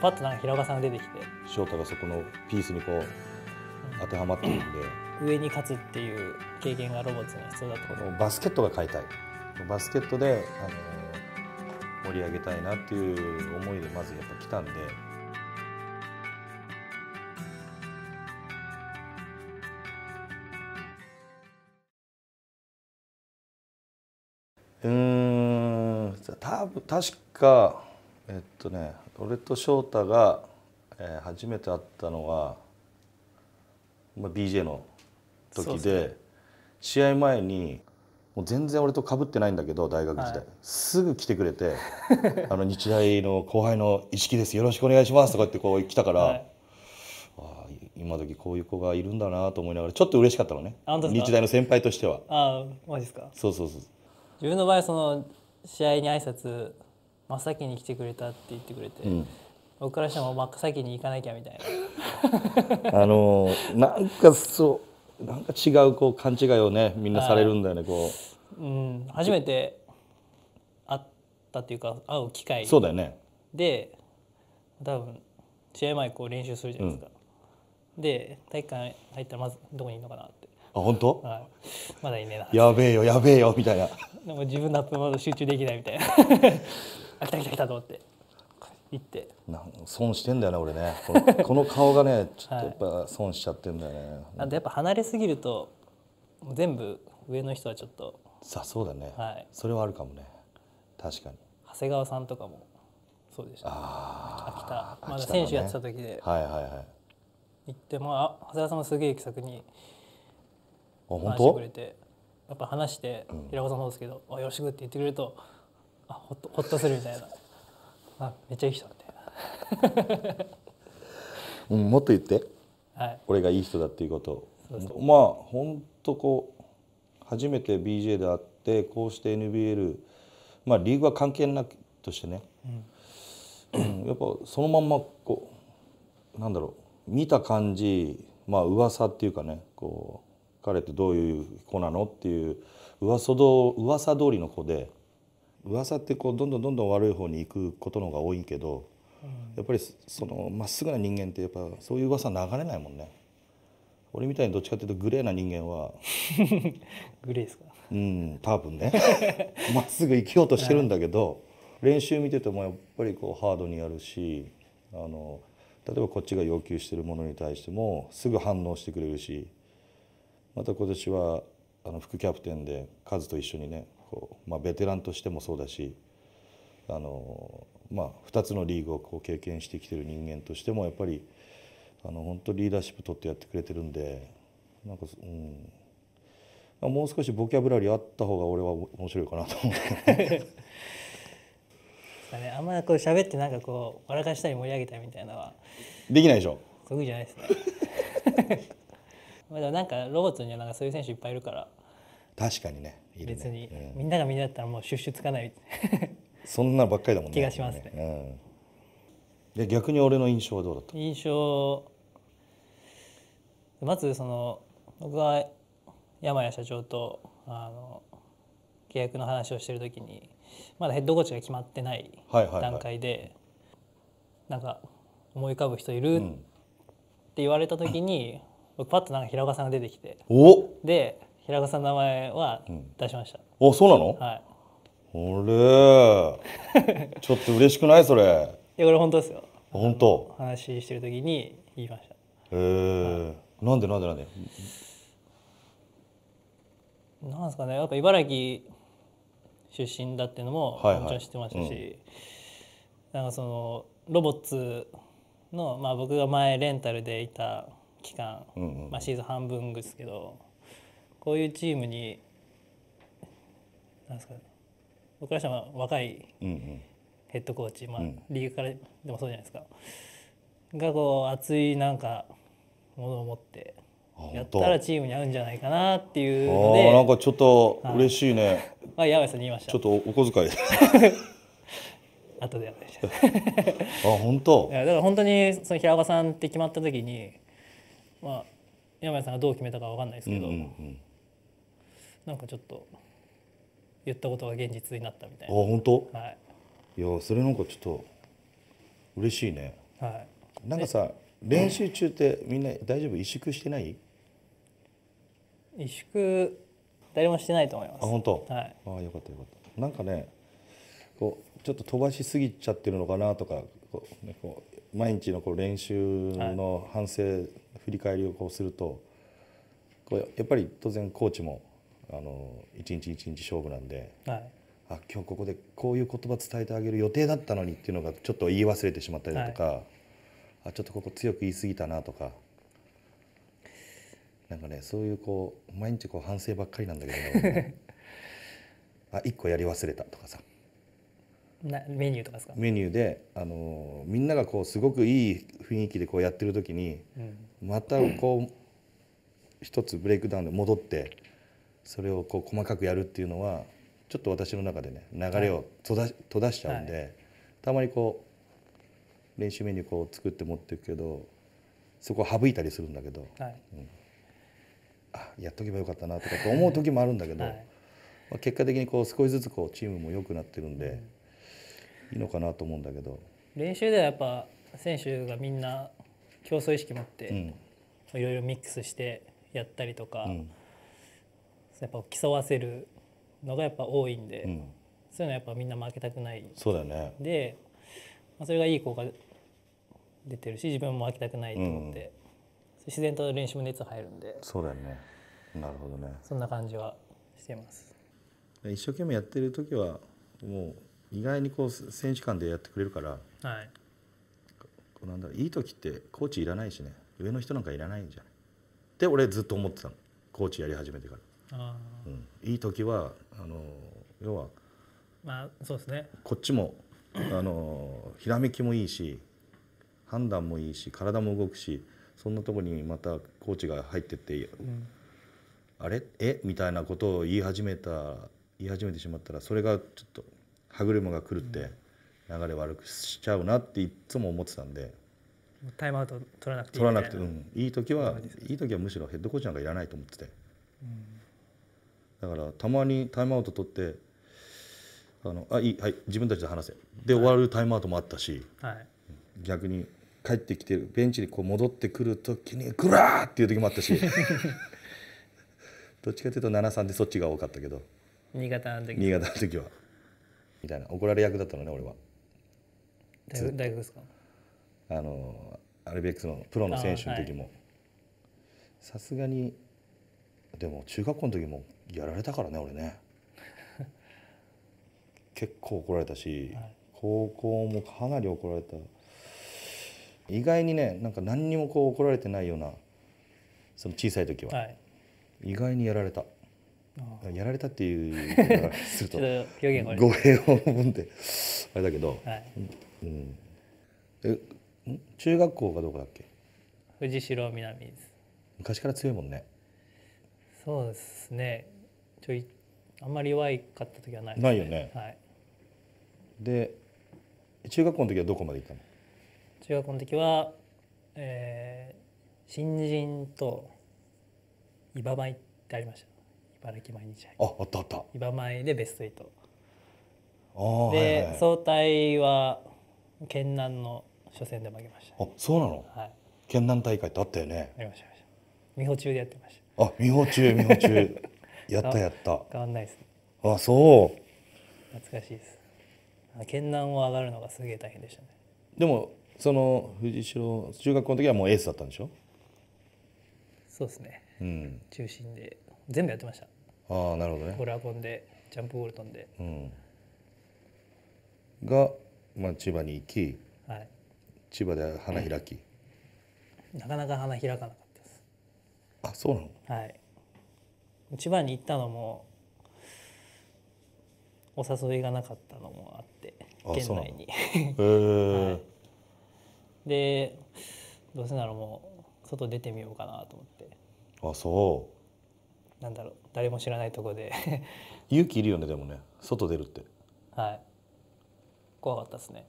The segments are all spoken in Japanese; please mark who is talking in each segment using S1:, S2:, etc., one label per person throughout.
S1: パッとなんか平岡さんが出てきて。
S2: 翔太がそこのピースにこう当てはまってるんで。
S1: 上に勝つっていう経験がロボッツには必要だってこと
S2: バスケットが変えたい。バスケットであの盛り上げたいなっていう思いでまずやっぱ来たんで。うーん。多分確かえっとね俺と翔太が、えー初めて会ったのは、まあ、BJ の時
S1: で
S2: 試合前にもう全然俺と被ってないんだけど大学時代、
S1: はい。
S2: すぐ来てくれて「あの日大の後輩の一木です。よろしくお願いします」とか言ってこう来たから、
S1: はい。
S2: ああ今時こういう子がいるんだなと思いながらちょっと嬉しかったのね。日大の先輩としては。
S1: ああマジですか？
S2: そうそうそう。
S1: 自分の場合その試合に挨拶真っ先に来てくれたって言ってくれて、
S2: ん。
S1: 僕からしても真っ先に行かなきゃみたい
S2: あのーなんかそうなんか違うこう勘違いをねみんなされるんだよねこ
S1: な、うん、初めて会ったっていうか会う機会。
S2: うそうだよね。
S1: で多分試合前こう練習するじゃないですか、で体育館入ったらまずどこにいるのかなって、
S2: あ本当？
S1: はい、まだいねえな
S2: やべえよやべえよみたいな。
S1: でも自分のアップまだ集中できないみたいな あ来た来た来たと思って。行って。
S2: なん損してんだよね俺ね。この この顔がねちょっとやっぱ損しちゃってんだよね、
S1: あとやっぱ離れすぎると全部上の人はちょっと。
S2: さあそうだね、
S1: はい。
S2: それはあるかもね。確かに。
S1: 長谷川さんとかもそうでした。
S2: あ
S1: 秋田。まだ選手やってた時で。
S2: あはいはいはい。あ
S1: 行ってもあ長谷川さんもすげえ気さくに
S2: 本
S1: 話してく
S2: 当
S1: れて。やっぱ話して平子さんもそうですけど「あよろしく」って言ってくれるとあほっとほっとするみたいな。あめっちゃいい人みたい
S2: うんもっと言って。
S1: なはい。
S2: 俺がいい人だっていうこと。
S1: そうそ
S2: まあ本当こう初めて BJ で会ってこうして NBL まあリーグは関係なくとしてね、うん。やっぱそのまんまこうなんだろう見た感じまあ噂っていうかねこう彼ってどういう子なのっていう噂ど噂通りの子で噂ってこうどんどんどんどん悪い方に行くことの方が多いけど、やっぱりそのまっすぐな人間ってやっぱそういう噂流れないもんね。俺みたいにどっちかっていうとグレーな人間は
S1: グレーですか？
S2: うん多分ね。まっすぐ生きようとしてるんだけど練習見ててもやっぱりこうハードにやるしあの例えばこっちが要求してるものに対してもすぐ反応してくれるしまた今年はあの副キャプテンでカズと一緒にねこう、まあ、ベテランとしてもそうだしあの、まあ、2つのリーグをこう経験してきてる人間としてもやっぱりあの本当リーダーシップ取ってやってくれてるんでなんか、うん、まあもう少しボキャブラリーあった方が俺は面白いかなと思って。
S1: ね あんまこう喋ってなんかこう笑かしたり盛り上げたりみたいなのは
S2: できないでしょ。
S1: 得意じゃないですね。まあでもなんかロボットにはなんかそういう選手いっぱいいるから。
S2: 確かにねいるね。
S1: 別に、
S2: うん。
S1: みんながみんなだったらもうシュッシュつかない。
S2: そんなばっかりだもんね。
S1: 気がしますね。
S2: うん、で逆に俺の印象はどうだった？
S1: 印象まずその僕が山谷社長とあの契約の話をしてる時にまだヘッドコーチが決まってない
S2: はいはいはい。
S1: 段階で、なんか思い浮かぶ人いる、
S2: うん。
S1: って言われた時に僕パッとなんか平岡さんが出てきて。
S2: お
S1: で平岡さんの名前は出しました、
S2: おそうなの？
S1: はい。
S2: 俺ちょっと嬉しくない？それ。
S1: いやこれ本当ですよ。
S2: 本当？
S1: 話してる時に言いました。
S2: へえなんでなんでなんで？
S1: なんですかね。やっぱ茨城出身だっていうのも
S2: はいはい。
S1: もちろん知ってましたし、なんかそのロボッツの、まあ、僕が前レンタルでいた期間、
S2: うんうん。
S1: まあ、シーズン半分ですけどこういうチームになんですかね僕からしたら若いヘッドコーチ、まあ
S2: うん。
S1: リーグからでもそうじゃないですか。がこう熱いなんかものを持って
S2: あ
S1: やったらチームに合うんじゃないかなっていう
S2: あ
S1: ので
S2: ーなんかちょっと嬉しいね、
S1: まあ山谷さんに言いました。
S2: ちょっとお小遣い。
S1: 後でやりました。い
S2: あ本当。
S1: やだから本当にその平岡さんって決まった時にまあ山谷さんがどう決めたかわかんないですけど、
S2: うんうんうん
S1: なんかちょっと言ったことが現実になったみたい
S2: あ本当？
S1: な、はい、
S2: いやそれなんかちょっと嬉しいね。
S1: は
S2: なんかさ練習中ってみんな大丈夫？萎縮してない？
S1: い萎縮誰もしてないと思います。
S2: あ本当、
S1: はい。
S2: ああよかったよかった。なんかねこうちょっと飛ばしすぎちゃってるのかなとかこう、ね、こう毎日のこう練習の反省、振り返りをこうするとこうやっぱり当然コーチもあの一日一日勝負なんで
S1: はい。
S2: あ今日ここでこういう言葉伝えてあげる予定だったのにっていうのがちょっと言い忘れてしまったりだとか、あちょっとここ強く言い過ぎたなとかなんかねそういうこう毎日こう反省ばっかりなんだけど あ一個やり忘れたとかさ。
S1: なメニューとかですか、
S2: メニューで、あのみんながこうすごくいい雰囲気でこうやってる時に
S1: うん、
S2: またこう一つブレイクダウンで戻ってそれをこう細かくやるっていうのはちょっと私の中でね流れを閉ざ閉ざしちゃうんで、たまにこう練習メニューこう作って持っていくけどそこを省いたりするんだけど
S1: はい。
S2: あやっとけばよかったなとかと思う時もあるんだけど、
S1: はい。
S2: まあ、結果的にこう少しずつこうチームも良くなってるんで、いいのかなと思うんだけど、
S1: 練習ではやっぱ選手がみんな競争意識持って
S2: うん。
S1: いろいろミックスしてやったりとか、
S2: うん
S1: やっぱ競わせるのがやっぱ多いんで、
S2: うん、
S1: そういうのはやっぱみんな負けたくない。
S2: そうだよね。
S1: で、まあ、それがいい効果出てるし自分も負けたくないと思って、自然と練習も熱入るんで。
S2: そうだよね。なるほどね。
S1: そんな感じはしています。
S2: 一生懸命やってる時はもう意外にこう選手間でやってくれるから
S1: はい。
S2: こうなんだろういい時ってコーチいらないしね。上の人なんかいらないんじゃないって俺ずっと思ってたの。コーチやり始めてから、
S1: あ
S2: うん、いい時はあの要は
S1: ーまあそうですね。
S2: こっちもあのひらめきもいいし判断もいいし体も動くしそんなとこにまたコーチが入ってって
S1: うん。
S2: あれ？え？みたいなことを言い始めた言い始めてしまったらそれがちょっと歯車が狂って流れ悪くしちゃうなっていつも思ってたんで。
S1: タイムアウト取らなくていい
S2: 取らなくてうん。いい時はいい時はむしろヘッドコーチなんかいらないと思っててだからたまにタイムアウト取ってあのあいいはい自分たちで話せ。で終わるタイムアウトもあったし。
S1: はい。
S2: 逆に帰ってきてベンチにこう戻ってくる時にグラーっていう時もあったし。どっちかというと7-3でそっちが多かったけど。
S1: 新潟の時。
S2: 新潟の時は。みたいな。怒られ役だったのね俺は。
S1: 大学大学ですか？
S2: あのアルビレックスのプロの選手の時も。さすがにでも中学校の時もやられたからね俺ね。結構怒られたし、
S1: はい。
S2: 高校もかなり怒られた。意外にねなんか何にもこう怒られてないようなその小さい時は、
S1: はい。
S2: 意外にやられた。
S1: あ
S2: やられたっていうすると語弊を生んであれだけど、
S1: はい。
S2: うん、えん？中学校がどこだっけ？
S1: 藤代南です。
S2: 昔から強いもんね。
S1: そうですねちょいあんまり弱かった時はないです
S2: ないよね。
S1: はい。
S2: で中学校の時はどこまで行ったの？
S1: 中学校の時は、えー新人と茨米ってありました。茨城毎日杯
S2: ああったあった。あ
S1: 茨米でベスト8
S2: あはい
S1: で、
S2: はいはい。
S1: 総体は県南の初戦で負けました。
S2: あそうなの？
S1: はい。
S2: 県南大会ってあったよね。
S1: ありましたありました。美穂中でやってまし
S2: あ美穂中美穂中やったやった。
S1: た変わんないですね。
S2: あそう。
S1: 懐かしいです。あ県南を上がるのがすげえ大変でしたね。
S2: でもその藤代中学校の時はもうエースだったんでしょ？
S1: そうですね。
S2: うん。
S1: 中心で。全部やってました。
S2: ああなるほどね。
S1: ボラコンでジャンプボール飛んで。
S2: うん。が、まあ、千葉に行き
S1: はい。
S2: 千葉で花開き。
S1: なかなか花開かなかったです。
S2: あそうなの？
S1: はい千葉に行ったのもお誘いがなかったのもあって
S2: あ
S1: 県内に。
S2: へえ、
S1: でどうせならもう外出てみようかなと思って。
S2: あそう。
S1: なんだろう誰も知らないとこで。
S2: 勇気いるよねでもね。外出るって。
S1: はい。怖かったですね。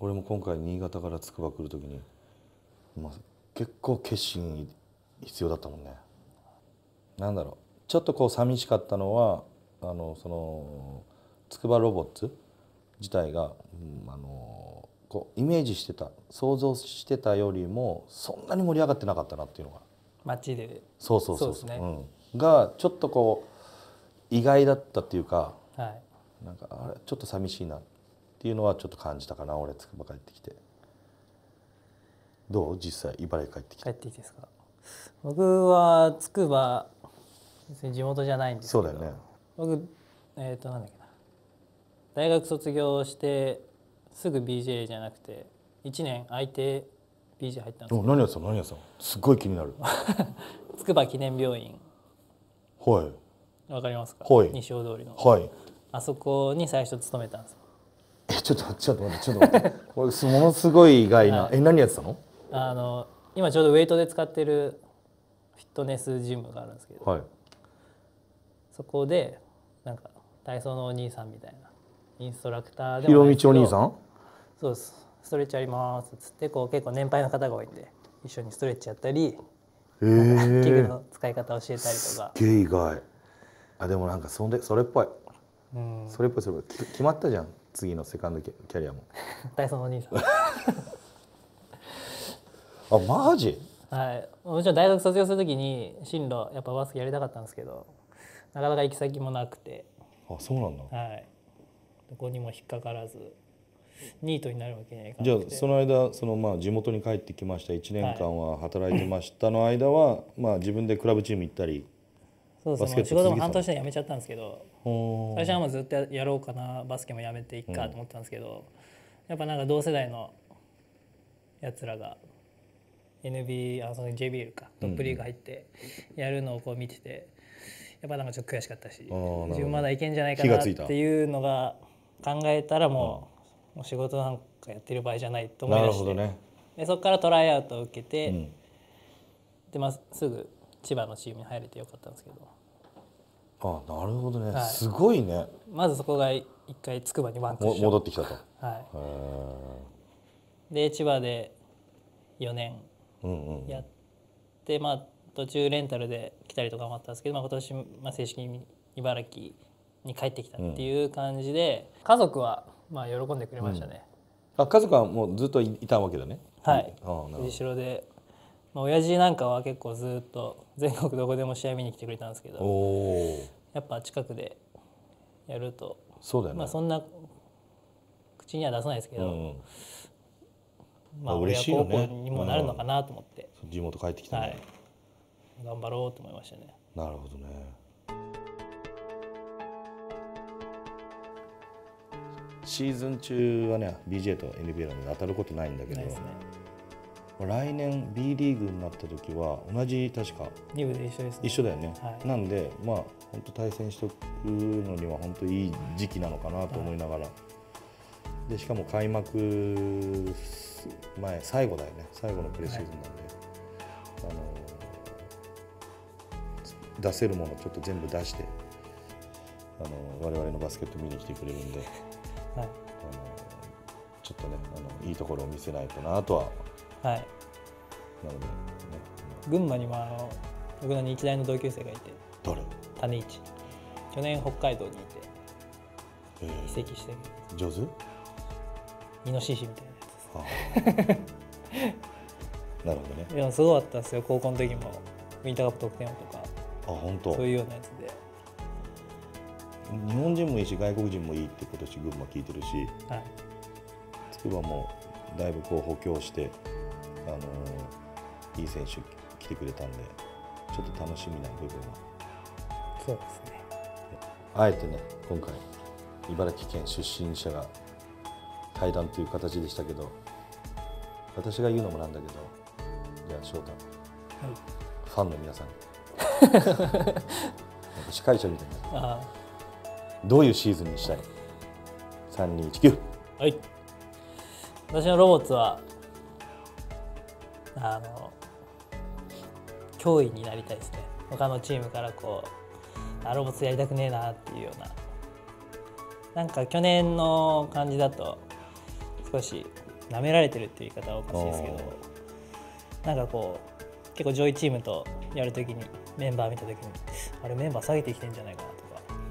S2: 俺も今回新潟から筑波来る時に、まあ、結構決心必要だったもんね。なんだろうちょっとこう寂しかったのはあのその筑波ロボッツ自体が、うんあのこうイメージしてた想像してたよりもそんなに盛り上がってなかったなっていうのが。
S1: 街で。
S2: そうそうそう
S1: そう。ですね。
S2: うん、がちょっとこう意外だったっていうか
S1: はい。
S2: なんかあれちょっと寂しいなっていうのはちょっと感じたかな俺筑波帰ってきて。どう？実際茨城帰ってきて。
S1: 帰ってきてですか？僕はつくば別に地元じゃないんですけど。
S2: そうだよね。
S1: 僕えっ、となんだっけな。大学卒業してすぐ BJ じゃなくて1年空いて BJ 入ったんです
S2: お何やってたの何やってたのすっごい気になる。
S1: つくば記念病院。
S2: はい。
S1: わかりますか？
S2: はい。
S1: 西大通りの。
S2: はい。
S1: あそこに最初勤めたんです
S2: えちょっとちょっと待ってちょっと待って。これすものすごい意外な、
S1: はい。
S2: え何やってたの？
S1: あの今ちょうどウェイトで使ってるフィットネスジムがあるんですけど。
S2: はい
S1: そこでなんか体操のお兄さんみたいなインストラクターで
S2: ひろみちお兄さん？
S1: そうです。ストレッチありますっつってこう結構年配の方が多いんで一緒にストレッチやったり
S2: へ
S1: 器具
S2: え
S1: の使い方教えたりとか、
S2: ゲイ意外。あでもなんかそれそれっぽい。
S1: うん、
S2: それっぽいそれっぽい。き決まったじゃん。次のセカンドキャリアも。
S1: 体操のお兄さん。
S2: あマジ？
S1: はい。もちろん大学卒業する時に進路やっぱバスケやりたかったんですけどなかなか行き先もなくて。
S2: あそうなんだ。
S1: はい。どこにも引っかからずニートになるわけにはいかな
S2: じゃあその間そのまあ地元に帰ってきました。1年間は働いてましたの間は、まあ自分でクラブチーム行ったり
S1: そうですね仕事も半年で辞めちゃったんですけど
S2: ほ
S1: 最初はもうずっとややろうかなバスケもやめていっかと思ったんですけど、やっぱなんか同世代のやつらが NB あその JBL かトップリーグ入ってやるのをこう見ててやっぱなんかちょっと悔しかったし自分まだいけんじゃないかなっていうのが考えたらもう,、もう仕事なんかやってる場合じゃないと思い
S2: な
S1: 出して、
S2: ね、
S1: でそこからトライアウトを受けて、
S2: うん、
S1: でまあ、すぐ千葉のチームに入れてよかったんですけど。
S2: あなるほどね、
S1: はい。
S2: すごいね。
S1: まずそこが一回筑波にワンクッ
S2: も
S1: ション。
S2: 戻ってきたと。へ
S1: はい。
S2: え
S1: で千葉で4年
S2: うんうん。
S1: やって、まあ途中レンタルで来たりとかもあったんですけど、まあ、今年、まあ、正式に茨城に帰ってきたっていう感じで、家族はまあ喜んでくれましたね、
S2: あ家族はもうずっといいたわけだね。
S1: はい。藤代で、まあ、親父なんかは結構ずっと全国どこでも試合見に来てくれたんですけ
S2: お
S1: ど
S2: お
S1: やっぱ近くでやると、
S2: そうだよね、
S1: まあそんな口には出さないですけど、
S2: うんうん、
S1: まあ
S2: 嬉しいよね。
S1: 孝行にもなるのかなと思って、
S2: 地元帰ってきたね、
S1: はい頑張ろうと思いましたね。
S2: なるほどね。シーズン中はね BJ とので当たることないんだけど
S1: ね。
S2: 来年 B リーグになった時は同じ確か
S1: 二部で一緒ですね。
S2: 一緒だよね、
S1: はい。
S2: なんでまあ本当対戦しておくのには本当いい時期なのかなと思いながら、でしかも開幕前最後だよね。最後のプレシーズンなんで、あ出せるものちょっと全部出してあの我々のバスケット見に来てくれるんで
S1: はい。
S2: あのちょっとねあのいいところを見せないとなとは
S1: はい。
S2: なので、ね、
S1: 群馬にもあの僕の日大の同級生がいて
S2: 誰、
S1: 種市。去年北海道にいて
S2: え
S1: 移籍して
S2: ー、上手？
S1: イノシシみたいなやつです。
S2: あ なるほどね。
S1: でもすごかったですよ。高校の時もウィンターカップ得点王と
S2: 本当。
S1: そういうようなやつで、
S2: 日本人もいいし外国人もいいって今年群馬聞いてるし
S1: はい、
S2: 筑波もだいぶこう補強して、あのーいい選手来てくれたんでちょっと楽しみな部分は。
S1: そうですね。
S2: あえてね今回茨城県出身者が対談という形でしたけど私が言うのもなんだけどじゃあ翔太。
S1: はい。
S2: ファンの皆さん 司会者みたいな
S1: あ
S2: どういうシーズンにしたい？3219
S1: あはい。私のロボッツはあの脅威になりたいですね。他のチームからこうあロボッツやりたくねえなっていうような。なんか去年の感じだと少し舐められてるっていう言い方はおかしいですけどなんかこう結構上位チームとやるときにメンバー見たときにあれメンバー下げてきてんじゃないかなとか。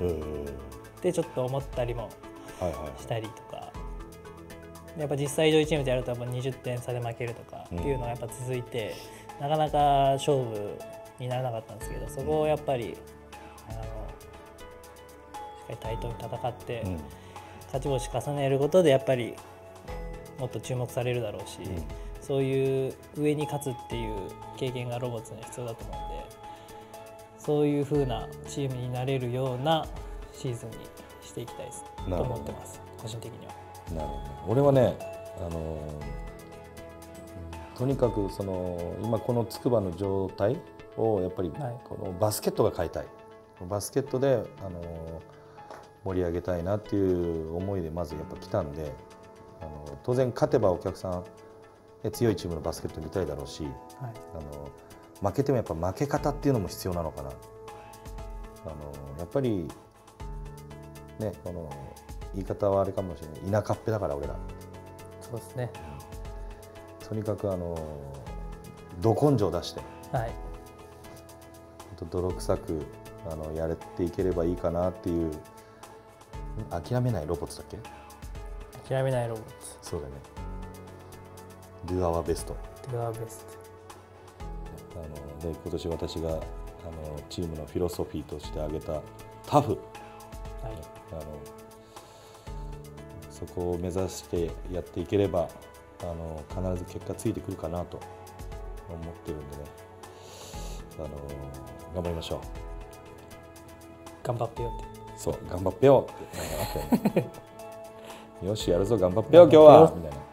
S2: えー。
S1: でちょっと思ったりも
S2: はいはい
S1: したりとかやっぱ実際上位チームでやるとやっぱ20点差で負けるとかっていうのがやっぱ続いて、なかなか勝負にならなかったんですけどそこをやっぱりあのしっかり対等に戦って、
S2: うん。
S1: 勝ち星重ねることでやっぱりもっと注目されるだろうし、
S2: ん。
S1: そういう上に勝つっていう経験がロボッツには必要だと思うんでそういう風なチームになれるようなシーズンにしていきたいです。と思ってます。個人的には。
S2: なるほど。ね俺はね、あのーとにかくその今この筑波の状態をやっぱり
S1: はい。
S2: このバスケットが変えたい、バスケットで、あのー盛り上げたいなっていう思いでまずやっぱ来たんで、あの当然勝てばお客さんね強いチームのバスケット見たいだろうし、
S1: はい。
S2: あの負けてもやっぱ負け方っていうのも必要なのかな。あのやっぱりねこの言い方はあれかもしれない田舎っぺだから俺ら
S1: そうですね。
S2: とにかくあのど根性出して
S1: はい。
S2: 泥臭くあのやれていければいいかなっていうん諦めないロボットだっけ？
S1: 諦めないロボッ
S2: そうだね Do our best
S1: ト。Do our best。
S2: あので今年私があのチームのフィロソフィーとして挙げたタフ。
S1: はい。
S2: あのそこを目指してやっていければあの必ず結果ついてくるかなと思ってるんでね。あの頑張りましょう。
S1: 頑張ってよって。
S2: そう頑張ってよ。ってよしやるぞ頑張ってよ今日は。みたいな